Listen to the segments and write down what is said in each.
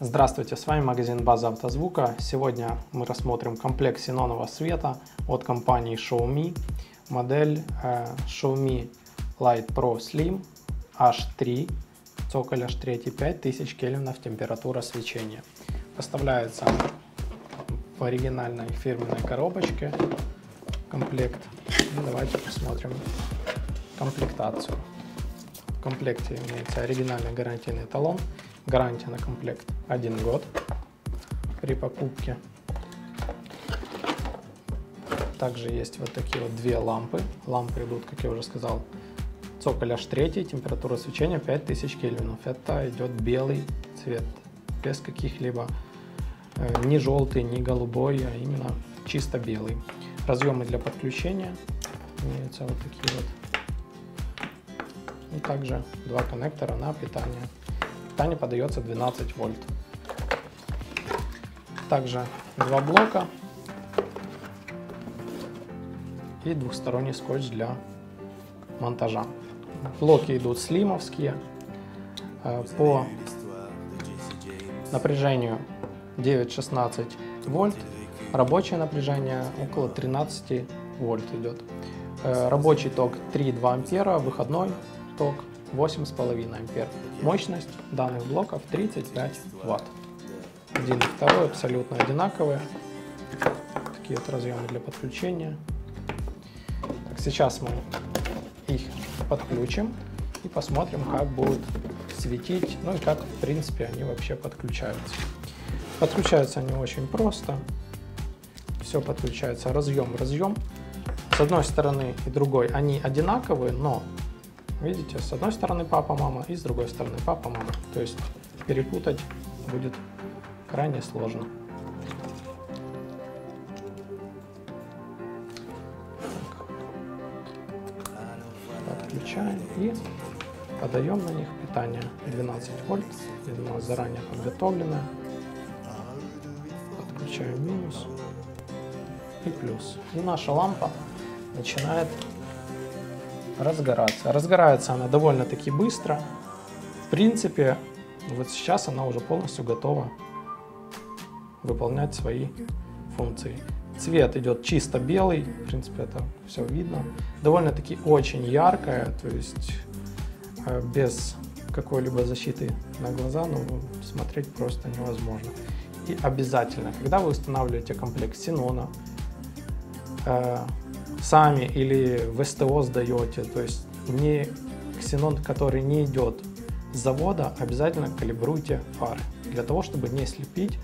Здравствуйте, с вами магазин База Автозвука. Сегодня мы рассмотрим комплект ксенонового света от компании Xiaomi. Модель э, Xiaomi Light Pro Slim H3, цоколь H3, 5000 кельвинов температура свечения. Поставляется в оригинальной фирменной коробочке комплект. И давайте посмотрим комплектацию. В комплекте имеется оригинальный гарантийный талон Гарантия на комплект 1 год при покупке. Также есть вот такие вот две лампы. Лампы идут, как я уже сказал, цоколь H3, температура свечения 5000 кельвинов. Это идет белый цвет, без каких-либо э, ни желтый, ни голубой, а именно чисто белый. Разъемы для подключения имеются вот такие вот. И также два коннектора на питание питание подается 12 вольт. Также два блока и двухсторонний скотч для монтажа. Блоки идут слимовские. Э, по напряжению 9-16 вольт. Рабочее напряжение около 13 вольт идет. Э, рабочий ток 3,2 ампера, выходной ток 8,5 ампер. Мощность данных блоков 35 ватт. Один и второй абсолютно одинаковые. Такие вот разъемы для подключения. Так, сейчас мы их подключим и посмотрим, как будут светить, ну и как в принципе они вообще подключаются. Подключаются они очень просто. Все подключается разъем разъем. С одной стороны и другой они одинаковые, но Видите, с одной стороны папа, мама и с другой стороны папа, мама. То есть перепутать будет крайне сложно. Подключаем и подаем на них питание 12 вольт, видимо заранее подготовленное. Подключаем минус и плюс. И наша лампа начинает разгораться. Разгорается она довольно-таки быстро. В принципе, вот сейчас она уже полностью готова выполнять свои функции. Цвет идет чисто белый, в принципе это все видно. Довольно-таки очень яркая, то есть э, без какой-либо защиты на глаза, ну, смотреть просто невозможно. И обязательно, когда вы устанавливаете комплект Синона, э, сами или в СТО сдаете, то есть не ксенон, который не идет с завода, обязательно калибруйте фары, для того, чтобы не слепить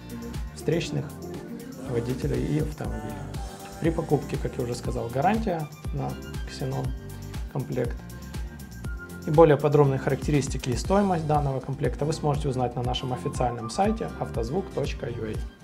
встречных водителей и автомобиля. При покупке, как я уже сказал, гарантия на ксенон комплект. И более подробные характеристики и стоимость данного комплекта вы сможете узнать на нашем официальном сайте автозвук.ua.